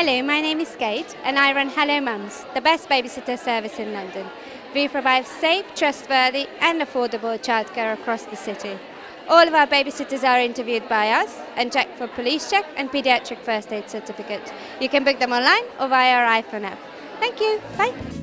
Hello, my name is Kate and I run Hello Mums, the best babysitter service in London. We provide safe, trustworthy and affordable childcare across the city. All of our babysitters are interviewed by us and checked for police check and paediatric first aid certificate. You can book them online or via our iPhone app. Thank you. Bye.